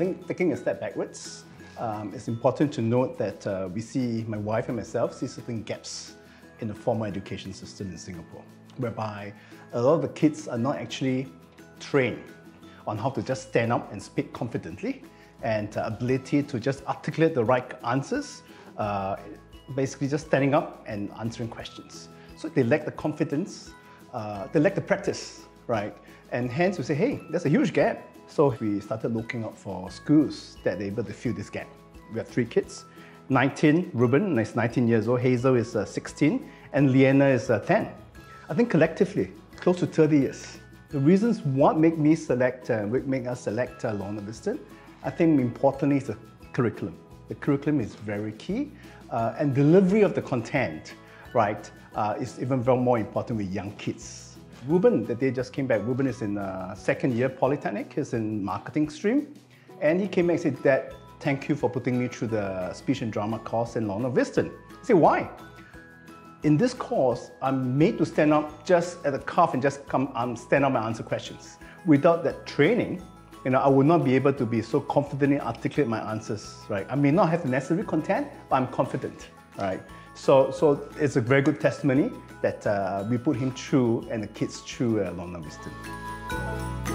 think taking a step backwards, um, it's important to note that uh, we see, my wife and myself, see certain gaps in the formal education system in Singapore, whereby a lot of the kids are not actually trained on how to just stand up and speak confidently and uh, ability to just articulate the right answers, uh, basically just standing up and answering questions. So they lack the confidence, uh, they lack the practice, right? And hence we say, hey, there's a huge gap. So we started looking out for schools that are able to fill this gap. We have three kids, 19, Ruben is 19 years old, Hazel is uh, 16, and Leanna is uh, 10. I think collectively, close to 30 years. The reasons what make me select, uh, make us select uh, Lorna I think importantly is the curriculum. The curriculum is very key, uh, and delivery of the content, right, uh, is even more important with young kids. Ruben, the day just came back. Ruben is in uh, second year Polytechnic. He's in marketing stream, and he came back and said, "Dad, thank you for putting me through the speech and drama course in Lorna Whiston." I said, "Why?" In this course, I'm made to stand up just at the cuff and just come um, stand up and answer questions. Without that training, you know, I would not be able to be so confidently articulate my answers, right? I may not have the necessary content, but I'm confident, right? So, so it's a very good testimony that uh, we put him through and the kids through uh, Lorna Whiston.